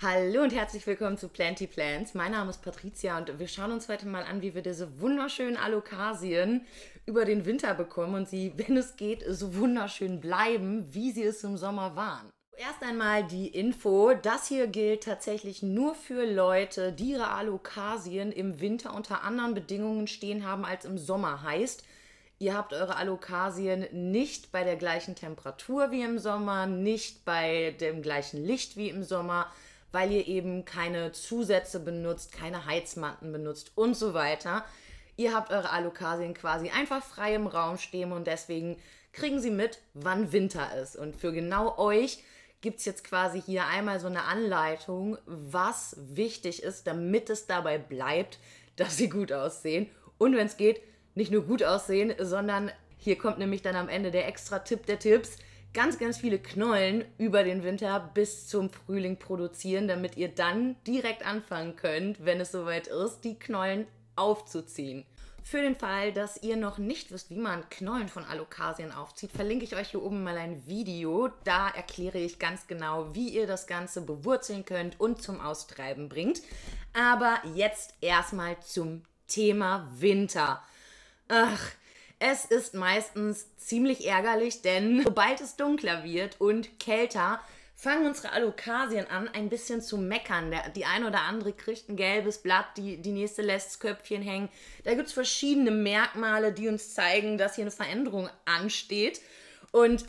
Hallo und herzlich willkommen zu Planty Plants. Mein Name ist Patricia und wir schauen uns heute mal an, wie wir diese wunderschönen Alokasien über den Winter bekommen und sie, wenn es geht, so wunderschön bleiben, wie sie es im Sommer waren. Erst einmal die Info, das hier gilt tatsächlich nur für Leute, die ihre Alokasien im Winter unter anderen Bedingungen stehen haben als im Sommer. Heißt, Ihr habt eure Alokasien nicht bei der gleichen Temperatur wie im Sommer, nicht bei dem gleichen Licht wie im Sommer, weil ihr eben keine Zusätze benutzt, keine Heizmatten benutzt und so weiter. Ihr habt eure Alokasien quasi einfach frei im Raum stehen und deswegen kriegen sie mit, wann Winter ist. Und für genau euch gibt es jetzt quasi hier einmal so eine Anleitung, was wichtig ist, damit es dabei bleibt, dass sie gut aussehen. Und wenn es geht, nicht nur gut aussehen, sondern hier kommt nämlich dann am Ende der extra Tipp der Tipps ganz, ganz viele Knollen über den Winter bis zum Frühling produzieren, damit ihr dann direkt anfangen könnt, wenn es soweit ist, die Knollen aufzuziehen. Für den Fall, dass ihr noch nicht wisst, wie man Knollen von Alokasien aufzieht, verlinke ich euch hier oben mal ein Video. Da erkläre ich ganz genau, wie ihr das Ganze bewurzeln könnt und zum Austreiben bringt. Aber jetzt erstmal zum Thema Winter. Ach, es ist meistens ziemlich ärgerlich, denn sobald es dunkler wird und kälter, fangen unsere Alokasien an, ein bisschen zu meckern. Der, die eine oder andere kriegt ein gelbes Blatt, die, die nächste lässt das Köpfchen hängen. Da gibt es verschiedene Merkmale, die uns zeigen, dass hier eine Veränderung ansteht. Und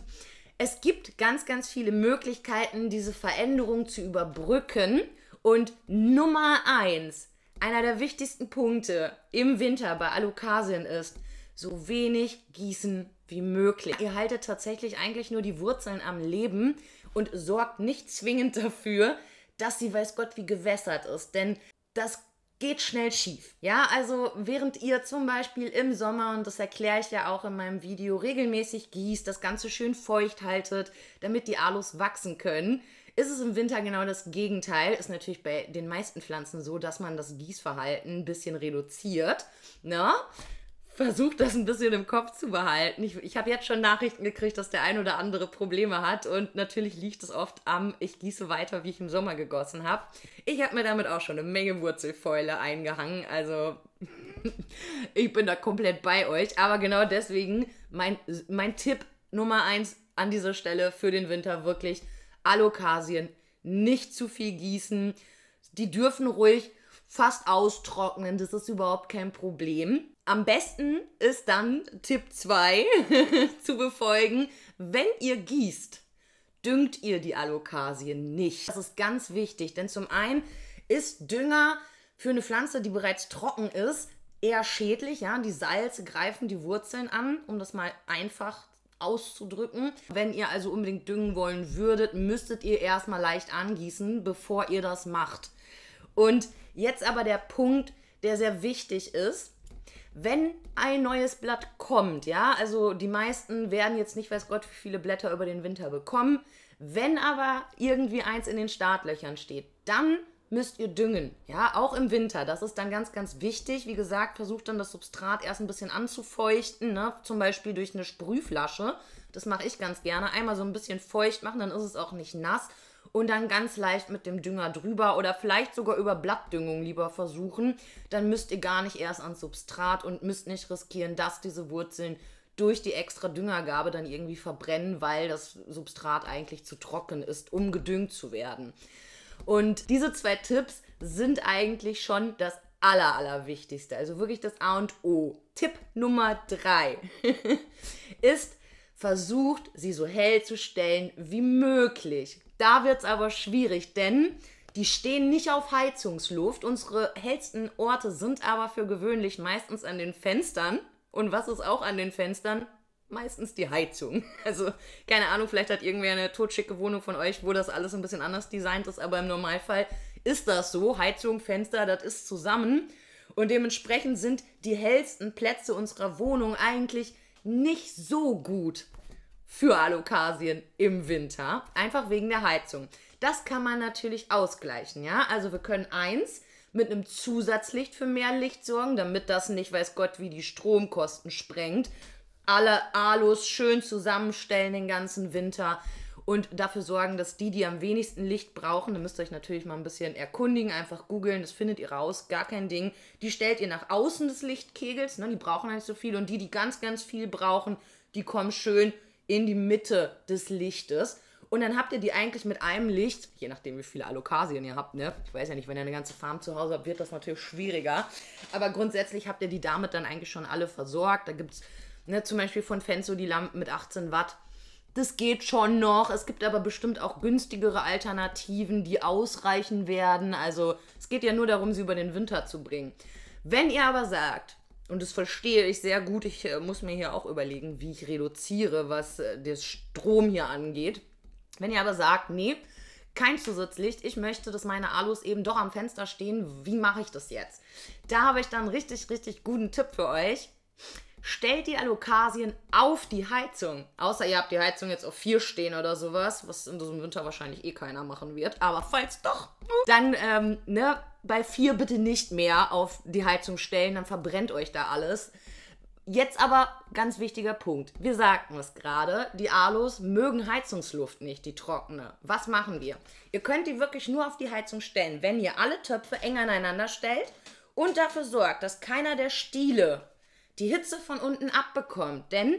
es gibt ganz, ganz viele Möglichkeiten, diese Veränderung zu überbrücken. Und Nummer eins, einer der wichtigsten Punkte im Winter bei Alokasien ist, so wenig gießen wie möglich. Ihr haltet tatsächlich eigentlich nur die Wurzeln am Leben und sorgt nicht zwingend dafür, dass sie weiß Gott wie gewässert ist. Denn das geht schnell schief. Ja, also während ihr zum Beispiel im Sommer, und das erkläre ich ja auch in meinem Video, regelmäßig gießt, das Ganze schön feucht haltet, damit die Alus wachsen können, ist es im Winter genau das Gegenteil. Ist natürlich bei den meisten Pflanzen so, dass man das Gießverhalten ein bisschen reduziert. Ne? Versucht das ein bisschen im Kopf zu behalten. Ich, ich habe jetzt schon Nachrichten gekriegt, dass der ein oder andere Probleme hat und natürlich liegt es oft am, ich gieße weiter, wie ich im Sommer gegossen habe. Ich habe mir damit auch schon eine Menge Wurzelfäule eingehangen, also ich bin da komplett bei euch. Aber genau deswegen mein, mein Tipp Nummer eins an dieser Stelle für den Winter wirklich Alokasien nicht zu viel gießen. Die dürfen ruhig fast austrocknen, das ist überhaupt kein Problem. Am besten ist dann Tipp 2 zu befolgen, wenn ihr gießt, düngt ihr die Alokasien nicht. Das ist ganz wichtig, denn zum einen ist Dünger für eine Pflanze, die bereits trocken ist, eher schädlich. Ja? Die Salze greifen die Wurzeln an, um das mal einfach auszudrücken. Wenn ihr also unbedingt düngen wollen würdet, müsstet ihr erstmal leicht angießen, bevor ihr das macht. Und jetzt aber der Punkt, der sehr wichtig ist wenn ein neues Blatt kommt, ja, also die meisten werden jetzt nicht, weiß Gott, wie viele Blätter über den Winter bekommen. Wenn aber irgendwie eins in den Startlöchern steht, dann müsst ihr düngen, ja, auch im Winter. Das ist dann ganz, ganz wichtig. Wie gesagt, versucht dann das Substrat erst ein bisschen anzufeuchten, ne? zum Beispiel durch eine Sprühflasche. Das mache ich ganz gerne. Einmal so ein bisschen feucht machen, dann ist es auch nicht nass und dann ganz leicht mit dem Dünger drüber oder vielleicht sogar über Blattdüngung lieber versuchen. Dann müsst ihr gar nicht erst ans Substrat und müsst nicht riskieren, dass diese Wurzeln durch die extra Düngergabe dann irgendwie verbrennen, weil das Substrat eigentlich zu trocken ist, um gedüngt zu werden. Und diese zwei Tipps sind eigentlich schon das aller, allerwichtigste. Also wirklich das A und O. Tipp Nummer drei ist, versucht, sie so hell zu stellen wie möglich. Da wird es aber schwierig, denn die stehen nicht auf Heizungsluft. Unsere hellsten Orte sind aber für gewöhnlich meistens an den Fenstern. Und was ist auch an den Fenstern? Meistens die Heizung. Also, keine Ahnung, vielleicht hat irgendwer eine totschicke Wohnung von euch, wo das alles ein bisschen anders designt ist, aber im Normalfall ist das so. Heizung, Fenster, das ist zusammen. Und dementsprechend sind die hellsten Plätze unserer Wohnung eigentlich nicht so gut für Alokasien im Winter, einfach wegen der Heizung. Das kann man natürlich ausgleichen, ja? Also wir können eins mit einem Zusatzlicht für mehr Licht sorgen, damit das nicht, weiß Gott, wie die Stromkosten sprengt. Alle Alus schön zusammenstellen den ganzen Winter und dafür sorgen, dass die, die am wenigsten Licht brauchen, da müsst ihr euch natürlich mal ein bisschen erkundigen, einfach googeln, das findet ihr raus, gar kein Ding. Die stellt ihr nach außen des Lichtkegels, ne, die brauchen nicht so viel und die, die ganz, ganz viel brauchen, die kommen schön in die Mitte des Lichtes. Und dann habt ihr die eigentlich mit einem Licht, je nachdem wie viele Alokasien ihr habt, ne? Ich weiß ja nicht, wenn ihr eine ganze Farm zu Hause habt, wird das natürlich schwieriger. Aber grundsätzlich habt ihr die damit dann eigentlich schon alle versorgt. Da gibt es ne, zum Beispiel von Fenso die Lampen mit 18 Watt. Das geht schon noch. Es gibt aber bestimmt auch günstigere Alternativen, die ausreichen werden. Also es geht ja nur darum, sie über den Winter zu bringen. Wenn ihr aber sagt, und das verstehe ich sehr gut, ich äh, muss mir hier auch überlegen, wie ich reduziere, was äh, den Strom hier angeht. Wenn ihr aber sagt, nee, kein Zusatzlicht, ich möchte, dass meine Alus eben doch am Fenster stehen, wie mache ich das jetzt? Da habe ich dann einen richtig, richtig guten Tipp für euch. Stellt die Alokasien auf die Heizung. Außer ihr habt die Heizung jetzt auf 4 stehen oder sowas, was in diesem Winter wahrscheinlich eh keiner machen wird. Aber falls doch, dann ähm, ne, bei 4 bitte nicht mehr auf die Heizung stellen, dann verbrennt euch da alles. Jetzt aber ganz wichtiger Punkt. Wir sagten es gerade, die Alus mögen Heizungsluft nicht, die trockene. Was machen wir? Ihr könnt die wirklich nur auf die Heizung stellen, wenn ihr alle Töpfe eng aneinander stellt und dafür sorgt, dass keiner der Stiele die Hitze von unten abbekommt. Denn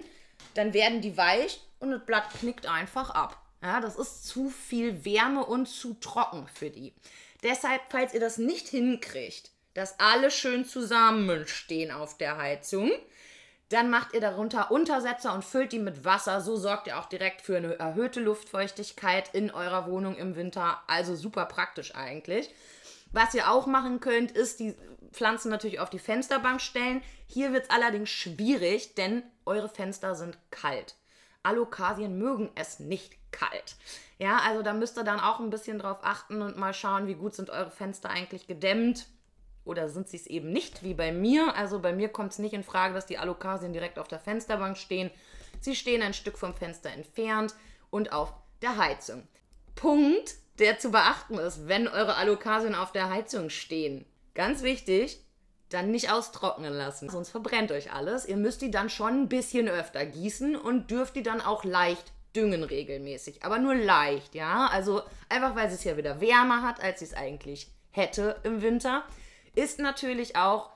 dann werden die weich und das Blatt knickt einfach ab. Ja, das ist zu viel Wärme und zu trocken für die. Deshalb, falls ihr das nicht hinkriegt, dass alle schön zusammenstehen auf der Heizung, dann macht ihr darunter Untersetzer und füllt die mit Wasser. So sorgt ihr auch direkt für eine erhöhte Luftfeuchtigkeit in eurer Wohnung im Winter. Also super praktisch eigentlich. Was ihr auch machen könnt, ist die Pflanzen natürlich auf die Fensterbank stellen. Hier wird es allerdings schwierig, denn eure Fenster sind kalt. Alokasien mögen es nicht kalt. Ja, also da müsst ihr dann auch ein bisschen drauf achten und mal schauen, wie gut sind eure Fenster eigentlich gedämmt oder sind sie es eben nicht, wie bei mir. Also bei mir kommt es nicht in Frage, dass die Alokasien direkt auf der Fensterbank stehen. Sie stehen ein Stück vom Fenster entfernt und auf der Heizung. Punkt, der zu beachten ist, wenn eure Alokasien auf der Heizung stehen. Ganz wichtig, dann nicht austrocknen lassen, sonst verbrennt euch alles. Ihr müsst die dann schon ein bisschen öfter gießen und dürft die dann auch leicht düngen regelmäßig, aber nur leicht, ja? Also einfach weil es ja wieder wärmer hat, als sie es eigentlich hätte im Winter ist natürlich auch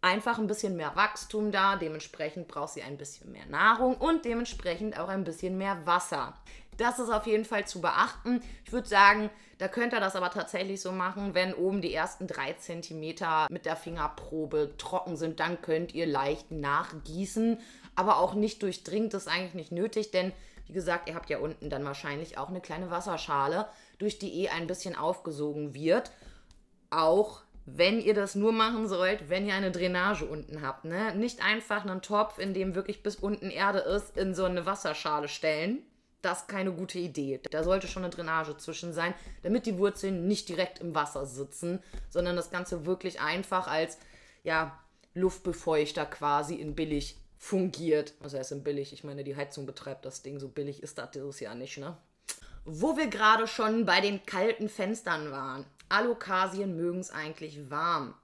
einfach ein bisschen mehr Wachstum da. Dementsprechend braucht sie ein bisschen mehr Nahrung und dementsprechend auch ein bisschen mehr Wasser. Das ist auf jeden Fall zu beachten. Ich würde sagen, da könnt ihr das aber tatsächlich so machen, wenn oben die ersten drei Zentimeter mit der Fingerprobe trocken sind, dann könnt ihr leicht nachgießen, aber auch nicht durchdringt, das ist eigentlich nicht nötig, denn wie gesagt, ihr habt ja unten dann wahrscheinlich auch eine kleine Wasserschale, durch die eh ein bisschen aufgesogen wird. Auch wenn ihr das nur machen sollt, wenn ihr eine Drainage unten habt. Ne? Nicht einfach einen Topf, in dem wirklich bis unten Erde ist, in so eine Wasserschale stellen. Das ist keine gute Idee. Da sollte schon eine Drainage zwischen sein, damit die Wurzeln nicht direkt im Wasser sitzen, sondern das Ganze wirklich einfach als ja, Luftbefeuchter quasi in billig fungiert. Was heißt in billig? Ich meine, die Heizung betreibt das Ding. So billig ist das dieses Jahr nicht, ne? Wo wir gerade schon bei den kalten Fenstern waren. Alokasien mögen es eigentlich warm.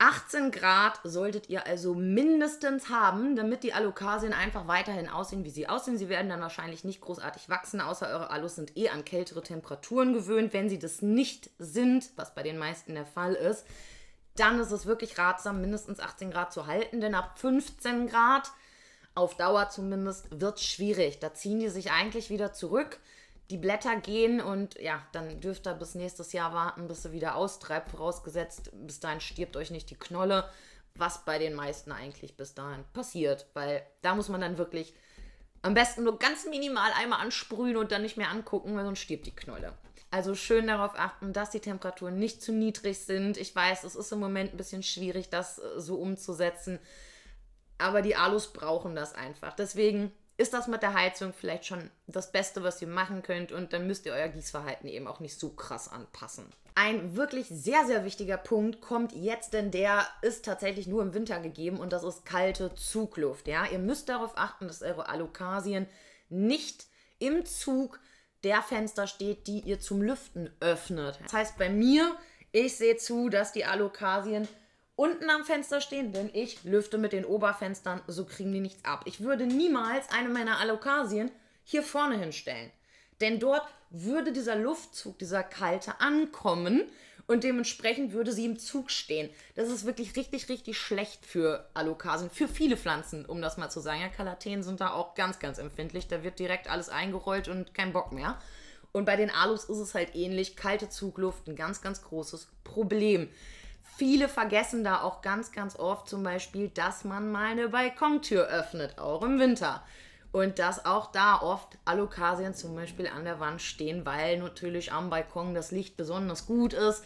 18 Grad solltet ihr also mindestens haben, damit die Alokasien einfach weiterhin aussehen, wie sie aussehen. Sie werden dann wahrscheinlich nicht großartig wachsen, außer eure Alus sind eh an kältere Temperaturen gewöhnt. Wenn sie das nicht sind, was bei den meisten der Fall ist, dann ist es wirklich ratsam, mindestens 18 Grad zu halten, denn ab 15 Grad, auf Dauer zumindest, wird es schwierig. Da ziehen die sich eigentlich wieder zurück die Blätter gehen und ja, dann dürft ihr bis nächstes Jahr warten, bis sie wieder austreibt. Vorausgesetzt, bis dahin stirbt euch nicht die Knolle, was bei den meisten eigentlich bis dahin passiert. Weil da muss man dann wirklich am besten nur ganz minimal einmal ansprühen und dann nicht mehr angucken, weil sonst stirbt die Knolle. Also schön darauf achten, dass die Temperaturen nicht zu niedrig sind. Ich weiß, es ist im Moment ein bisschen schwierig, das äh, so umzusetzen. Aber die Alus brauchen das einfach. Deswegen ist das mit der Heizung vielleicht schon das Beste, was ihr machen könnt und dann müsst ihr euer Gießverhalten eben auch nicht so krass anpassen. Ein wirklich sehr, sehr wichtiger Punkt kommt jetzt, denn der ist tatsächlich nur im Winter gegeben und das ist kalte Zugluft. Ja? Ihr müsst darauf achten, dass eure Alokasien nicht im Zug der Fenster steht, die ihr zum Lüften öffnet. Das heißt, bei mir, ich sehe zu, dass die Alokasien unten am Fenster stehen, denn ich lüfte mit den Oberfenstern, so kriegen die nichts ab. Ich würde niemals eine meiner Alokasien hier vorne hinstellen. Denn dort würde dieser Luftzug, dieser kalte ankommen und dementsprechend würde sie im Zug stehen. Das ist wirklich richtig, richtig schlecht für Alokasien, für viele Pflanzen, um das mal zu sagen. Ja, Kalateen sind da auch ganz, ganz empfindlich. Da wird direkt alles eingerollt und kein Bock mehr. Und bei den Alus ist es halt ähnlich. Kalte Zugluft, ein ganz, ganz großes Problem. Viele vergessen da auch ganz, ganz oft zum Beispiel, dass man mal eine Balkontür öffnet, auch im Winter. Und dass auch da oft Alokasien zum Beispiel an der Wand stehen, weil natürlich am Balkon das Licht besonders gut ist.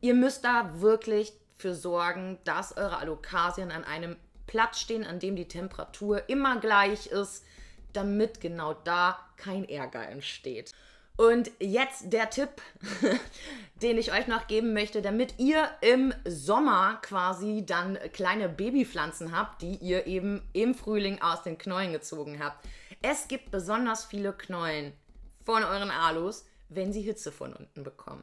Ihr müsst da wirklich für sorgen, dass eure Alokasien an einem Platz stehen, an dem die Temperatur immer gleich ist, damit genau da kein Ärger entsteht. Und jetzt der Tipp, den ich euch noch geben möchte, damit ihr im Sommer quasi dann kleine Babypflanzen habt, die ihr eben im Frühling aus den Knollen gezogen habt. Es gibt besonders viele Knollen von euren Alus, wenn sie Hitze von unten bekommen.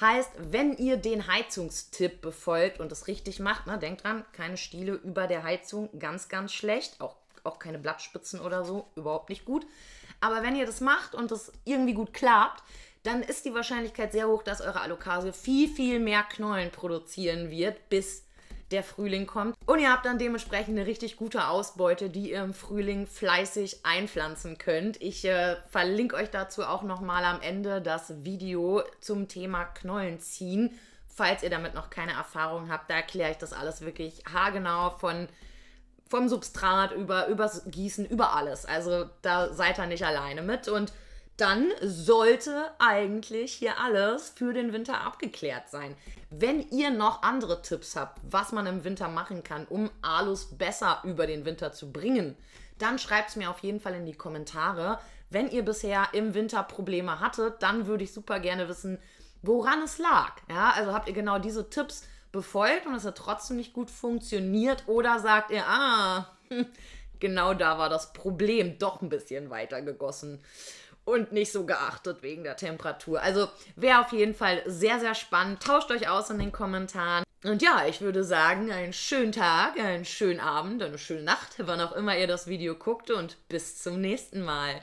Heißt, wenn ihr den Heizungstipp befolgt und es richtig macht, ne, denkt dran, keine Stiele über der Heizung, ganz, ganz schlecht. Auch, auch keine Blattspitzen oder so, überhaupt nicht gut. Aber wenn ihr das macht und das irgendwie gut klappt, dann ist die Wahrscheinlichkeit sehr hoch, dass eure Alokasie viel, viel mehr Knollen produzieren wird, bis der Frühling kommt. Und ihr habt dann dementsprechend eine richtig gute Ausbeute, die ihr im Frühling fleißig einpflanzen könnt. Ich äh, verlinke euch dazu auch nochmal am Ende das Video zum Thema Knollen ziehen. Falls ihr damit noch keine Erfahrung habt, da erkläre ich das alles wirklich haargenau von vom Substrat über übers Gießen, über alles. Also da seid ihr nicht alleine mit und dann sollte eigentlich hier alles für den Winter abgeklärt sein. Wenn ihr noch andere Tipps habt, was man im Winter machen kann, um Alus besser über den Winter zu bringen, dann schreibt es mir auf jeden Fall in die Kommentare. Wenn ihr bisher im Winter Probleme hattet, dann würde ich super gerne wissen, woran es lag. Ja, also habt ihr genau diese Tipps befolgt und es hat trotzdem nicht gut funktioniert oder sagt ihr, ah, genau da war das Problem doch ein bisschen weiter gegossen und nicht so geachtet wegen der Temperatur. Also wäre auf jeden Fall sehr, sehr spannend. Tauscht euch aus in den Kommentaren. Und ja, ich würde sagen, einen schönen Tag, einen schönen Abend, eine schöne Nacht, wann auch immer ihr das Video guckt und bis zum nächsten Mal.